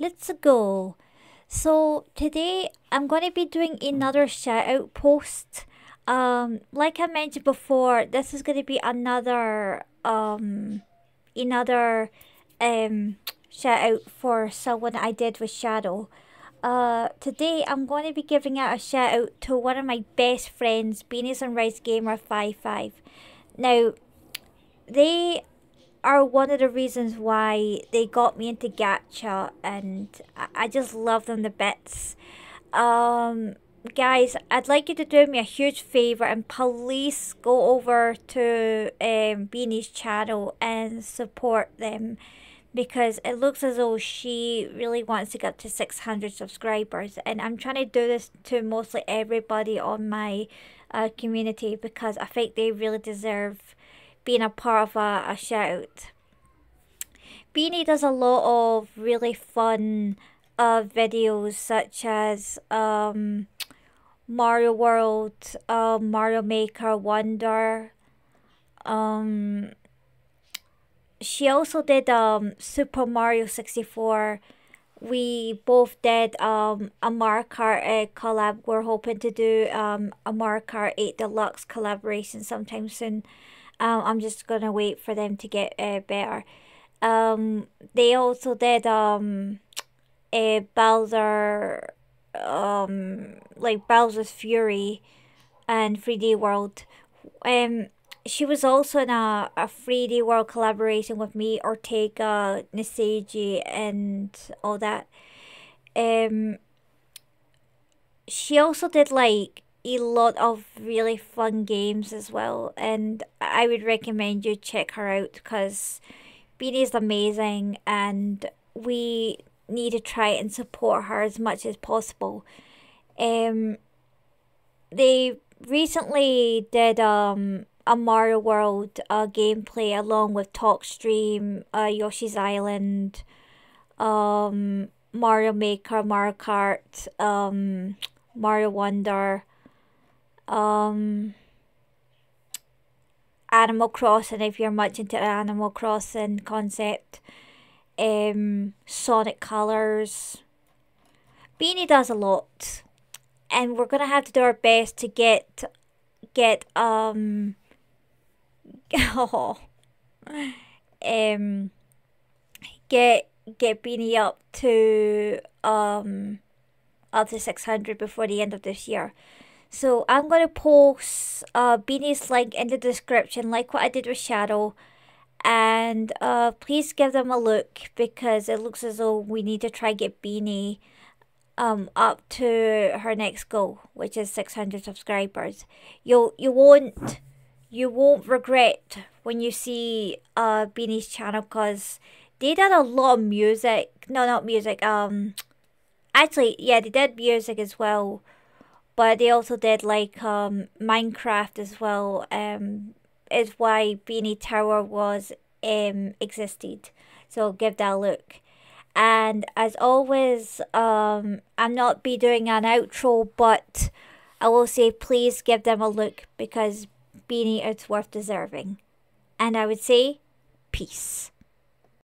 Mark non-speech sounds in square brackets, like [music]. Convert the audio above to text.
let's go. So today I'm going to be doing another shout out post. Um, like I mentioned before, this is going to be another um, another um shout out for someone I did with Shadow. Uh, today I'm going to be giving out a shout out to one of my best friends, Beanies and Rice Gamer 55. Now, they are one of the reasons why they got me into gacha and I just love them to bits. Um, guys, I'd like you to do me a huge favor and please go over to um, Beanie's channel and support them because it looks as though she really wants to get to 600 subscribers and I'm trying to do this to mostly everybody on my uh, community because I think they really deserve being a part of a, a shout. Beanie does a lot of really fun uh, videos such as um, Mario World, uh, Mario Maker Wonder. Um, she also did um, Super Mario 64. We both did um, a Mario Kart uh, collab. We're hoping to do um, a Kart 8 Deluxe collaboration sometime soon. Um, I'm just gonna wait for them to get uh, better. Um, they also did um, a Bowser, um, like Bowser's Fury, and 3D World. Um, she was also in a, a 3D World collaboration with me, Ortega, Niseji, and all that. Um, she also did like a lot of really fun games as well and I would recommend you check her out because Beanie is amazing and we need to try and support her as much as possible. Um, they recently did um, a Mario World uh, gameplay along with TalkStream, uh, Yoshi's Island, um, Mario Maker, Mario Kart, um, Mario Wonder, um, Animal Crossing if you're much into Animal Crossing concept, um, Sonic Colors. Beanie does a lot, and we're gonna have to do our best to get get um oh, [laughs] um get get Beanie up to um up to 600 before the end of this year. So I'm going to post uh, Beanie's link in the description like what I did with Shadow. And uh, please give them a look because it looks as though we need to try get Beanie um, up to her next goal, which is 600 subscribers. You'll, you won't you won't regret when you see uh, Beanie's channel because they did a lot of music. No, not music. Um, actually, yeah, they did music as well but they also did like um, Minecraft as well. Um, is why Beanie Tower was um existed. So give that a look. And as always, um, I'm not be doing an outro, but I will say please give them a look because Beanie is worth deserving. And I would say peace.